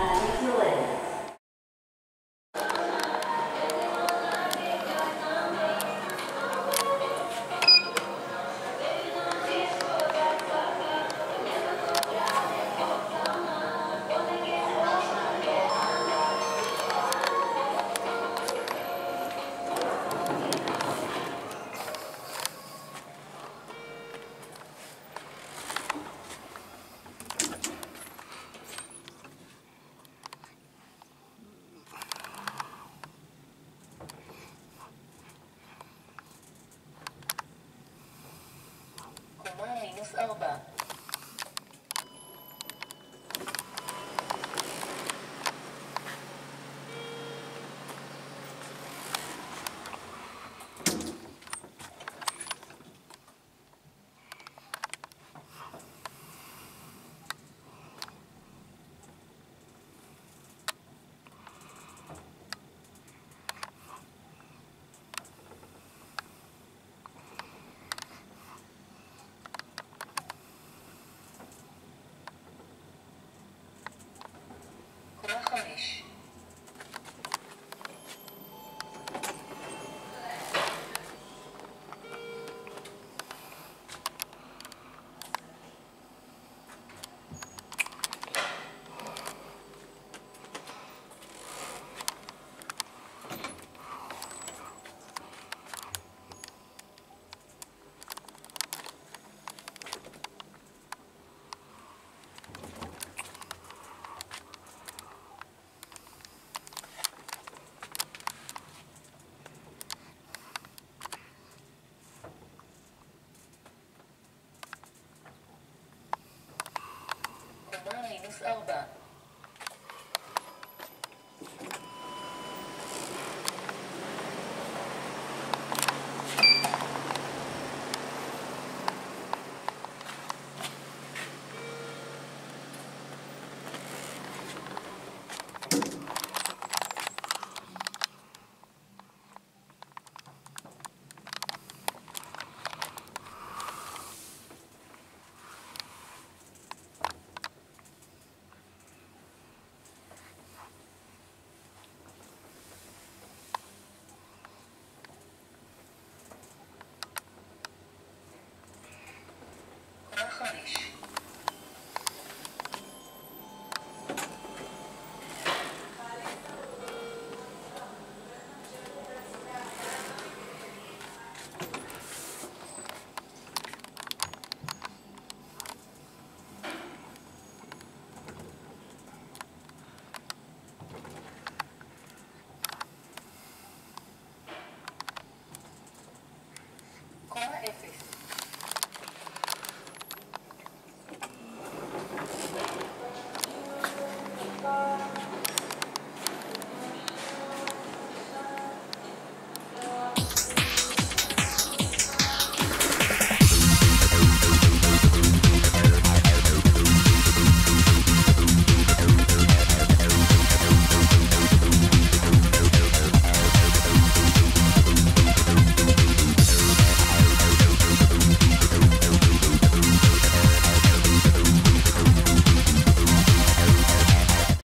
Amen. Over. Elba.